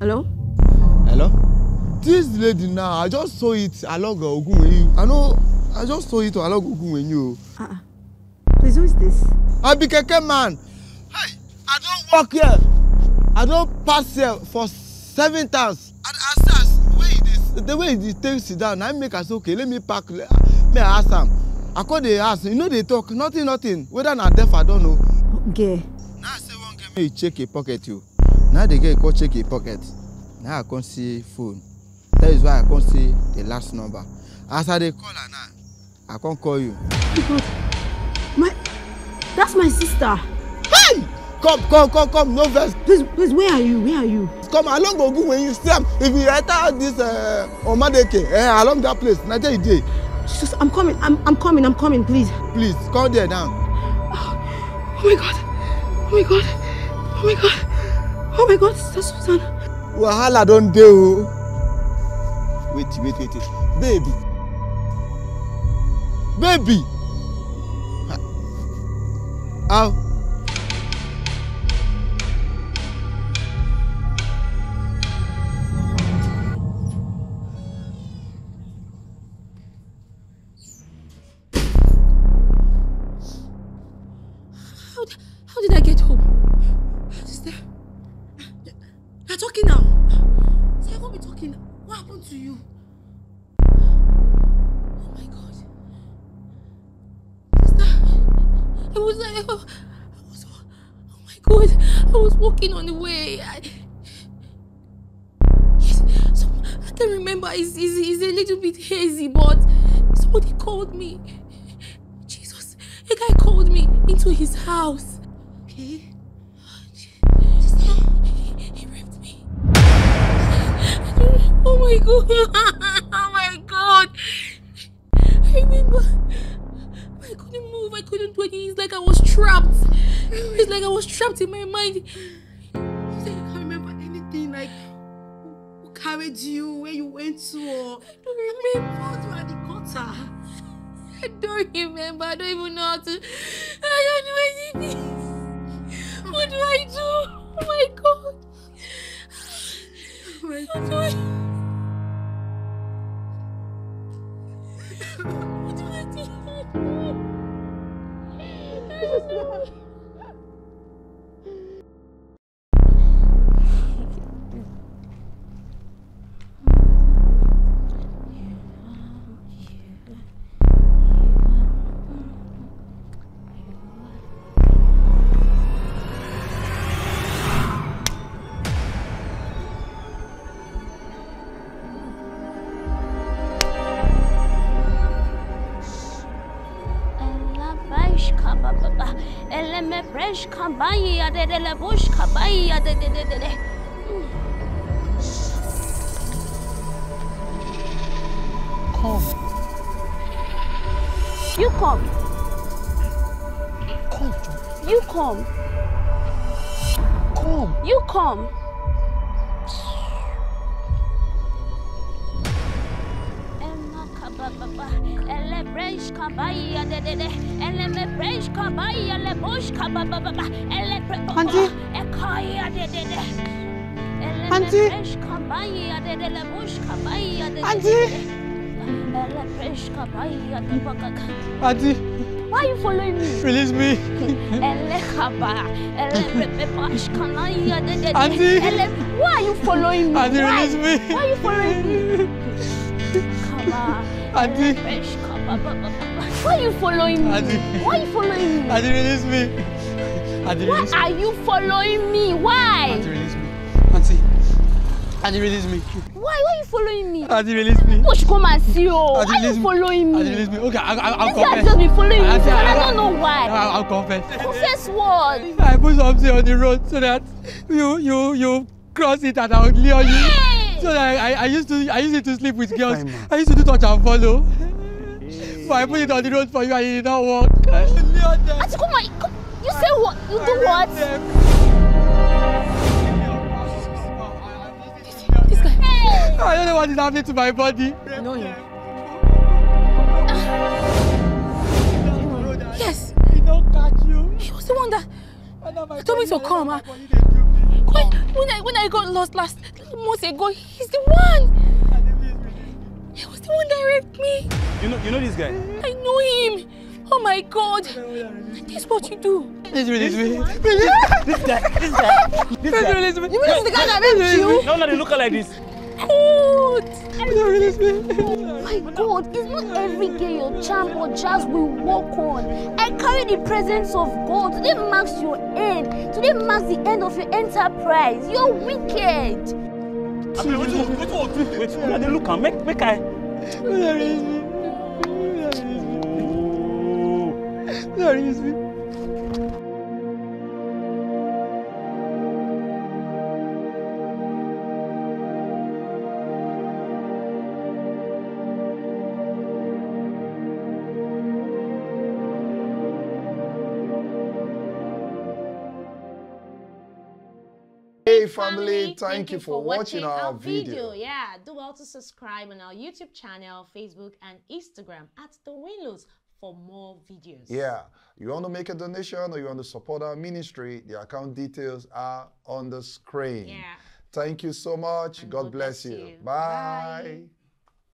Hello? Hello? This lady now, I just saw it along Ogunwenyu. I know, I just saw it along Ogunwenyu. Uh-uh. Please, who is this? I be keke man. Hey, I don't work here. I don't pass here for seven times. And as as way it is, the way it take sit down, I make us okay. Let me pack. May I ask am? I call the ask. You know they talk nothing, nothing. Whether na deaf, I don't know. Okay. Now I say one girl make you check your pocket you. Now the girl come check your pocket. Now I come see phone. That is why I come see the last number. As I dey call her now, I come call you. My, that's my sister. Hey! Come, come, come, come, no vex. Please, please, where are you? Where are you? Come along Ogun when you see am. If you enter this uh, Omadeke, eh, along that place, na there you dey. Jesus, I'm coming. I'm, I'm coming. I'm coming. Please. Please, come there now. Oh my God. Oh my God. Oh my God. Oh my God, Sister Susan. Wahala don dey o. Wait, wait, wait, wait. Baby. Baby. How? How, how did I get talking now. Say, I won't be talking. What happened to you? Oh my God. Sister. I was, I, I was, oh my God. I was walking on the way. I, so, I can remember. It's, it's, it's a little bit hazy, but somebody called me. Jesus, a guy called me into his house. Okay. My god. Oh my god. I remember. I couldn't move. I couldn't do anything. It's like I was trapped. It's like I was trapped in my mind. It's like I can't remember anything. Like who carried you, where you went to, or I don't remember. You at the gutter. I don't remember. I don't even know how to. I don't know anything. What do I do? Oh my god. Oh what do I Yeah. bababa. Ela me fresca baia de de la busca baia de de de de de. Come. You come. Come, John. You come. Come. You come. Ela kabababa. Fresca baia de de de. Ela me fresca baia le busca bababa. Ela pre. Auntie. E caia de de de. Ela me fresca baia de de la busca baia de Auntie. de. Ela fresca de bagaga. Auntie, Why are you following me? release me. Auntie. Why are you following me? Auntie, release me. Why are you following me? Auntie. Why are you following me? Auntie. Why are you following me? Auntie, release me. Why release me. are you following me? Why? Auntie, release me. Auntie. Auntie, release me. Why? Why are you following me? Auntie, release me. Push, come and see you. Why Auntie, are you me. following me? Auntie, release me. Okay, I'll, I'll, I'll This guy confess. just been following me, Auntie, and I I'll- don't know why. I'll, I'll confess. Confess what? I put something on the road so that you you you cross it and I'll lure you. Hey! So that I, I used to I used to sleep with girls. I used to do touch and follow. I put it on the road for you and it did not work. Auntie, come on. Come. You say what? You do what? This guy. Hey! I don't know what is happening to my body. know him. Ah. Yes, He don't catch you. he was the one that He told me to come, my body dey do me. when, when I when I got lost last months ago. He's the one. He was the one that raped me. You know, you know this guy? I know him. Oh my God. This is what you do. This way, this way. This guy, this guy, this guy. This way, You mean this is the guy that raped you? No, no, they look like this. God. this way. My God, it's not every day your charm or jazz will walk on. I carry the presence of God. Today marks your end. Today marks the end of your enterprise. You're wicked. I mean, wait, wait, wait, wait, wait. Now they look and make, make I. Oh. Hey family, thank you for watching our video. Yeah, do well to subscribe on our YouTube channel, Facebook, and Instagram at The Winlos for more videos. Yeah, you want to make a donation or you want to support our ministry, the account details are on the screen. Yeah. Thank you so much. And God, bless, you. Bye. Bye.